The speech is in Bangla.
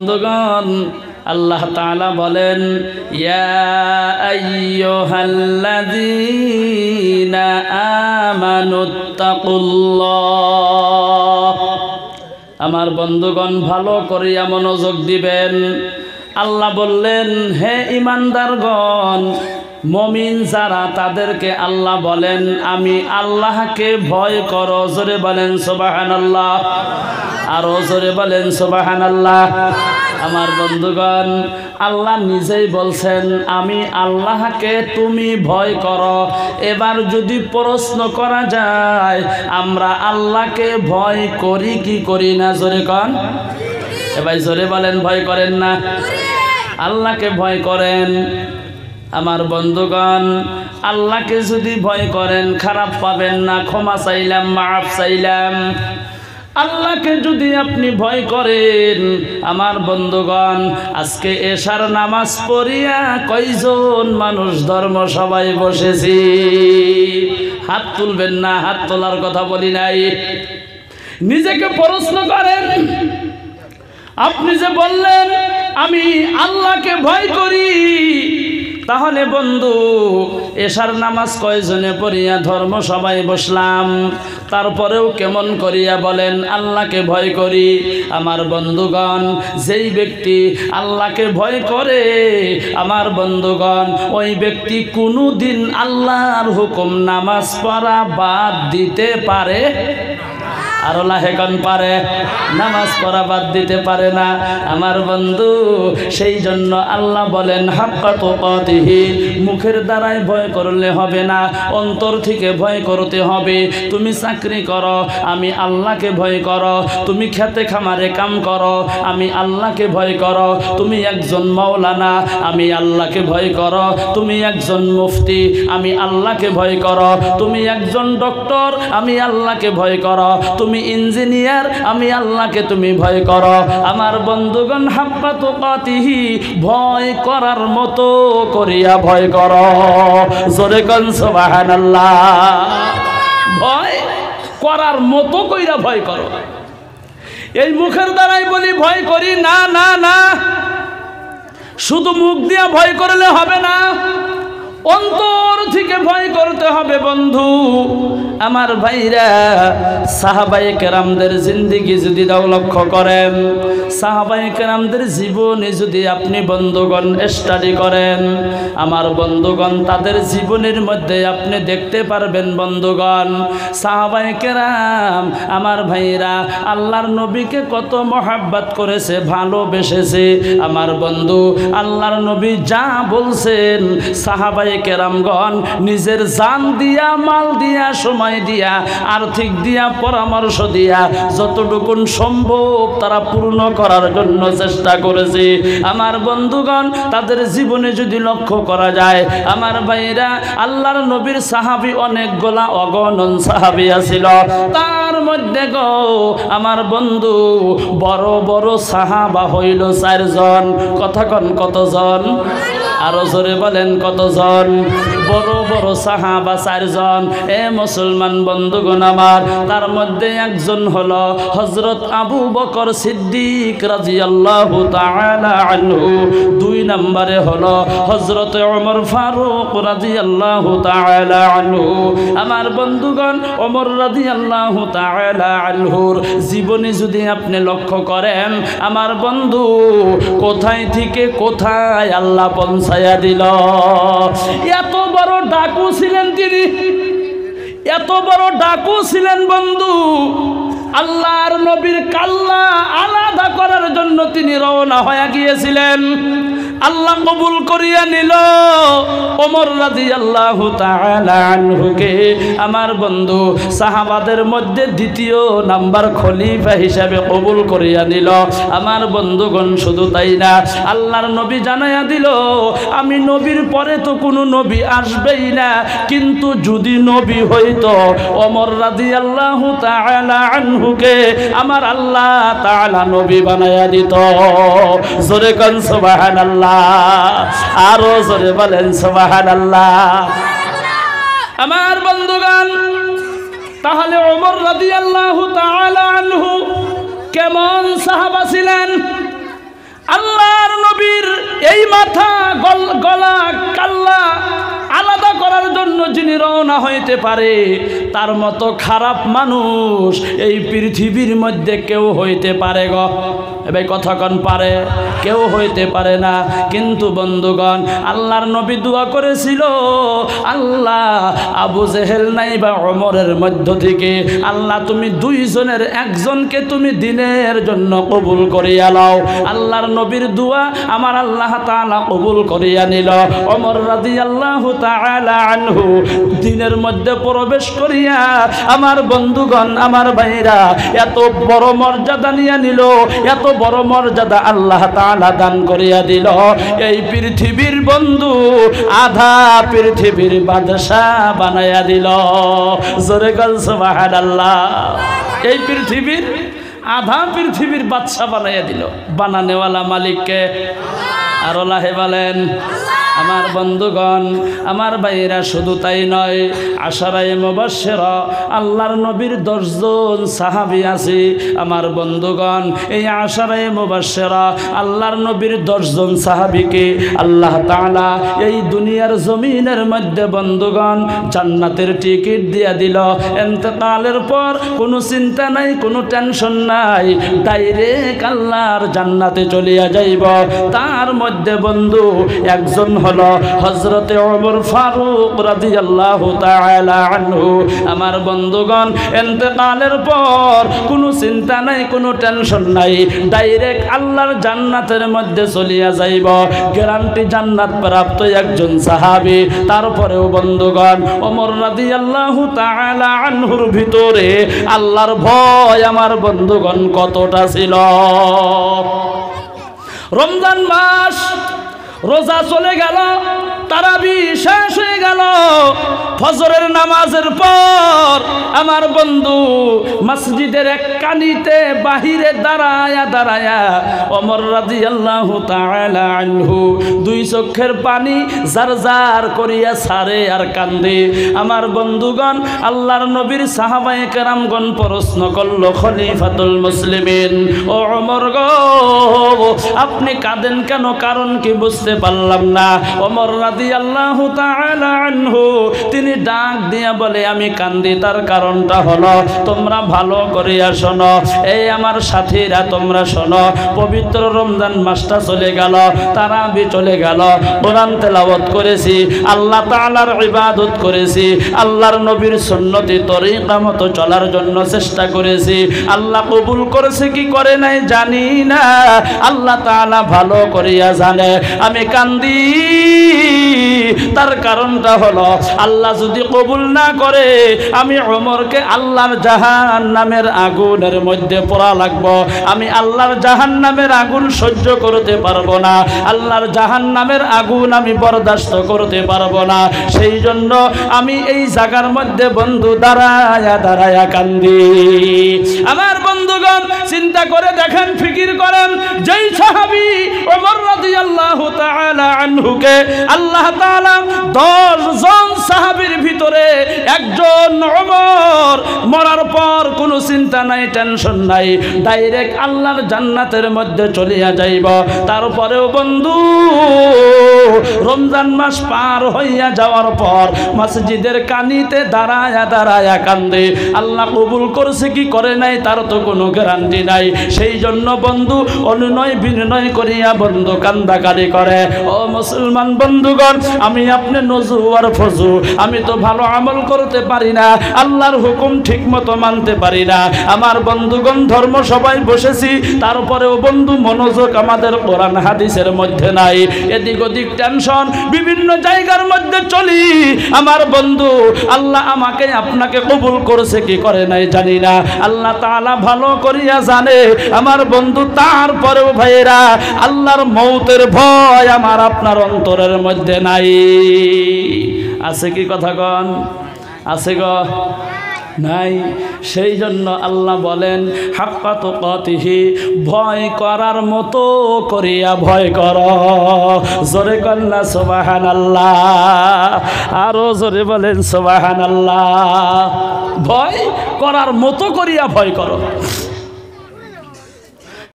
বন্ধুগণ, আল্লাহ তাআলা বলেন, ইয়া আমার বন্ধুগণ, ভালো করিয়া মনোযোগ দিবেন। আল্লাহ বললেন, হে ইমানদারগণ মমিন যারা তাদেরকে আল্লাহ বলেন, আমি আল্লাহকে ভয় করো। জোরে বলেন সোবাহান আল্লাহ আরও জোরে বলেন সোবাহান আল্লাহ আমার বন্ধুগণ, আল্লাহ নিজেই বলছেন, আমি আল্লাহকে তুমি ভয় করো। এবার যদি প্রশ্ন করা যায়, আমরা আল্লাহকে ভয় করি কি করি না? জোরে কন। এবার জোরে বলেন, ভয় করেন না। আল্লাহকে ভয় করেন। আমার বন্ধুগণ, আল্লাহকে যদি ভয় করেন, খারাপ পাবেন না, ক্ষমা চাইলাম, মাফ চাইলাম। আল্লাহকে যদি আপনি ভয় করেন, আমার বন্ধুগণ, আজকে এশার নামাজ পড়িয়া কয়জন মানুষ ধর্ম সবাই বসেছি? হাত তুলবেন না, হাত তোলার কথা বলি নাই। নিজেকে প্রশ্ন করেন, আপনি যে বললেন, আমি আল্লাহকে ভয় করি তাহলে বন্ধু, এশার নামাজ কয়জনে পড়িয়া ধর্ম সবাই বসলাম? তারপরেও কেমন করিয়া বলেন, আল্লাহকে ভয় করি। আমার বন্ধুগণ, যেই ব্যক্তি আল্লাহকে ভয় করে, আমার বন্ধুগণ, ওই ব্যক্তি কোনো দিন আল্লাহর হুকুম নামাজ পড়া বাদ দিতে পারে আরও লাহেকন পারে, নামাজ পড়া বাদ দিতে পারে না। আমার বন্ধু, সেই জন্য আল্লাহ বলেন হাক্কাত কতিহি মুখের দ্বারাই ভয় করলে হবে না, অন্তর থেকে ভয় করতে হবে। তুমি চাকরি করো, আমি আল্লাহকে ভয় করো। তুমি খেতে খামারে কাম করো, আমি আল্লাহকে ভয় করো। তুমি একজন মাওলানা, আমি আল্লাহকে ভয় করো। তুমি একজন মুফতি, আমি আল্লাহকে ভয় করো। তুমি একজন ডক্টর, আমি আল্লাহকে ভয় করো। তুমি ইঞ্জিনিয়ার, আমি আল্লাহকে তুমি ভয় করো। আমার বন্ধুগণ হাব্বা তো পাতিহি ভয় করার মতো করিয়া ভয় করো। জোরে কন সুবহানাল্লাহ। ভয় করার মতো কইরা ভয় করো। এই মুখের দ্বারাই বলি ভয় করি, না না না। শুধু মুখ দিয়া ভয় করলে হবে না। অন্তর থেকে ভয় করতে হবে, বন্ধু। আমার ভাইরা সাহাবাই কেরামদের জিন্দিগি যদি দাও লক্ষ্য করেন সাহাবাই কেরামদের জীবনে যদি আপনি বন্ধুগণ স্টাডি করেন, আমার বন্ধুগণ তাদের জীবনের মধ্যে আপনি দেখতে পারবেন, বন্ধুগণ। সাহাবাই কেরাম, আমার ভাইরা, আল্লাহর নবীকে কত মহাব্বাত করেছে, ভালোবেসেছে। আমার বন্ধু, আল্লাহর নবী যা বলছেন সাহাবাই কেরামগণ, নিজের জান দিয়া, মাল দিয়া, সময় দিয়া, আর্থিক দিয়া, পরামর্শ দিয়া যতটুকুন সম্ভব তারা পূর্ণ করার জন্য চেষ্টা করেছে। আমার বন্ধুগণ, তাদের জীবনে যদি লক্ষ্য করা যায়, আমার ভাইরা আল্লাহর নবীর সাহাবি অনেকগুলা অগণন সাহাবি আছিল। তার মধ্যে গো, আমার বন্ধু বড় বড় সাহাবা হইল চারজন। কথা কন কতজন? আরও জোরে বলেন কতজন? معروف বড় বড় সাহাবা চারজন। এ মুসলমান বন্ধুগণ আমার, তার মধ্যে একজন হলো হজরত আবু বকর সিদ্দিক তাআলা আনহু। দুই নম্বরে হলো হজরত ওমর ফারুক তাআলা আনহু। আমার বন্ধুগণ, ওমর রাজিয়াল্লাহু তাআলা আনহুর জীবনী যদি আপনি লক্ষ্য করেন, আমার বন্ধু কোথায় থেকে কোথায় আল্লাহ পৌঁছায়া দিল? এত বড় ডাকু ছিলেন তিনি। এত বড় ডাকু ছিলেন বন্ধু। আল্লাহর নবীর কাল্লা আলাদা করার জন্য তিনি রওনা হয়ে গিয়েছিলেন। আল্লাহ কবুল করিয়া নিল। ওমর রাজি আল্লাহ আনহুকে। আমার বন্ধু, সাহাবাদের মধ্যে দ্বিতীয় নাম্বার খলিফা হিসাবে কবুল করিয়া নিল। আমার বন্ধুগণ, শুধু তাই না, আল্লাহর নবী জানাইয়া দিল, আমি নবীর পরে তো কোনো নবী আসবেই না। কিন্তু যদি নবী হইতো অমর রাজি আল্লাহ আনহুকে আমার আল্লাহ তাআলা নবী বানাইয়া দিত। জোরে কন আরও জোরে বলেন সোবাহান আল্লাহ আমার বন্ধুগান তাহলে ওমর রাজি আল্লাহ কেমন সাহাবা ছিলেন? আল্লাহর নবীর এই মাথা গলা কাল্লা আলাদা করার জন্য যিনি রওনা হইতে পারে, তার মতো খারাপ মানুষ এই পৃথিবীর মধ্যে কেউ হইতে পারে গ। এবার কথাক্ষণ পারে, কেউ হইতে পারে না। কিন্তু বন্ধুগণ, আল্লাহর নবী দোয়া করেছিল, আল্লাহ আবু জেহেল নাই বা অমরের মধ্য থেকে, আল্লাহ তুমি দুইজনের একজনকে তুমি দিনের জন্য কবুল করিয়া লও আল্লাহর নবীর দোয়া আমার আল্লাহ তাআলা কবুল করিয়া নিল। অমর রাদি আল্লাহ আনহু, দিনের মধ্যে প্রবেশ করিয়া আমার বন্ধুগণ, আমার ভাইরা এত বড় মর্যাদা নিয়ে নিল, এত বড় মর্যাদা আল্লাহ তাআলা দান করিয়া দিল। এই পৃথিবীর বন্ধু আধা পৃথিবীর বাদশাহ বানাইয়া দিল। জোরে গল সুবহানাল্লাহ। এই পৃথিবীর আধা পৃথিবীর বাদশাহ বানাইয়া দিল। বানানেওয়ালা মালিককে আরও লাহে বলেন। আমার বন্ধুগণ, আমার ভাইয়েরা শুধু তাই নয়, আশারায় মুবাশশিরা, আল্লাহর নবীর দশজন সাহাবী আছে। আমার বন্ধুগণ, এই আশারায় মুবাশশিরা আল্লাহর নবীর দশজন সাহাবীকে আল্লাহ তাআলা এই দুনিয়ার জমিনের মধ্যে বন্ধুগণ জান্নাতের টিকিট দিয়া দিল। এতেকালের পর কোনো চিন্তা নাই, কোনো টেনশন নাই, ডাইরেক্ট আল্লাহর জান্নাতে চলিয়া যাইব। তার মধ্যে বন্ধু একজন হলো হজরতে ওমর ফারুক রাদিয়াল্লাহু তাআলা আনহু। আমার বন্ধুগণ ইন্তেকালের পর কোনো চিন্তা নাই, কোনো টেনশন নাই। ডাইরেক্ট আল্লাহর জান্নাতের মধ্যে চলিয়া যাইব। গ্যারান্টি জান্নাত প্রাপ্ত একজন সাহাবী। তারপরেও বন্ধুগণ, ওমর রাদিয়াল্লাহু তাআলা আনহুর ভিতরে আল্লাহর ভয় আমার বন্ধুগণ কতটা ছিল? রমজান মাস রোজা চলে গেল, তারাবি শেষ হয়ে গেল। ফজরের নামাজের পর আমার বন্ধু মসজিদের এক কানিতে বাহিরে দাঁড়ায়া দাঁড়ায়া অমর রাজি আল্লাহ আনহু দুই চোখের পানি জার জার করিয়া সারে আর কান্দে। আমার বন্ধুগণ, আল্লাহর নবীর সাহাবায়ে কেরামগণ প্রশ্ন করল, খলিফাতুল মুসলিমিন, ও অমর গো আপনি কাঁদেন কেন? কারণ কি বুঝতে পারলাম না। অমর রাদি আল্লাহ তিনি ডাক দিয়া বলে, আমি কান্দি, তার কারণটা হলো, তোমরা ভালো করিয়া শোনো। এই আমার সাথীরা, তোমরা শোনো, পবিত্র রমজান মাসটা চলে গেল, তারাবি চলে গেল। কোরআন তেলাওয়াত করেছি, আল্লাহ তাআলার ইবাদত করেছি, আল্লাহর নবীর সুন্নতি তরিকা মতো চলার জন্য চেষ্টা করেছি। আল্লাহ কবুল করেছে কি করে নাই জানি না। আল্লাহ তাআলা ভালো করিয়া জানে। আমি কান্দি, তার কারণটা হলো আল্লাহ যদি কবুল না করে, আমি ওমরকে আল্লাহর জাহান নামের আগুনের মধ্যে পড়া লাগবো। আমি আল্লাহর জাহান নামের আগুন সহ্য করতে পারব না। আল্লাহর জাহান নামের আগুন আমি বরদাস্ত করতে পারব না। সেই জন্য আমি এই জায়গার মধ্যে বন্ধু দাঁড়ায়া দাঁড়ায়া কান্দি। আমার বন্ধুগণ চিন্তা করে দেখেন, ফিকির করেন। যেই সাহাবি ওমর রাদিয়াল্লাহু তাআলা আনহুকে আল্লাহ তাআলা 10 জন সাহাবীর ভিতরে একজন ওমর মরার পর কোনো চিন্তা নাই, টেনশন নাই, ডাইরেক্ট আল্লাহর জান্নাতের মধ্যে চলিয়া যাইব। তারপরেও বন্ধু, রমজান মাস পার হইয়া যাওয়ার পর মসজিদের কানিতে দাঁড়ায়া দাঁড়ায়া কান্দে। আল্লাহ কবুল করছে কি করে নাই তার তো কোনো গ্যারান্টি নাই। সেই জন্য বন্ধু অনুনয় বিনয় করিয়া বন্ধু কান্দাকারি করে। ও মুসলমান বন্ধুগণ, আমি আপনি নজু আর ফজু আমি তো ভালো আমল করতে পারি না, আল্লাহর হুকুম ঠিক মতো মানতে পারি না। আমার বন্ধুগণ, ধর্ম সবাই বসেছি, তারপরেও বন্ধু মনোযোগ আমাদের কোরআন হাদিসের মধ্যে নাই। এদিক ওদিক টেনশন, বিভিন্ন জায়গার মধ্যে চলি। আমার বন্ধু, আল্লাহ আমাকে, আপনাকে কবুল করেছে, কি করে নাই জানি না। আল্লাহ তাআলা ভালো করিয়া জানে, আমার বন্ধু, তারপরেও ভাইয়েরা, আল্লাহর মৌতের ভয় আমার আপনার অন্তরের মধ্যে নাই। আছে কি কথা কন? আছে গ? নাই। সেই জন্য আল্লাহ বলেন হাক্কাত কতিহি ভয় করার মতো করিয়া ভয় কর। জোরে কন্যা সোবাহান আল্লাহ আরও জোরে বলেন সোবাহান আল্লাহ ভয় করার মতো করিয়া ভয় করো।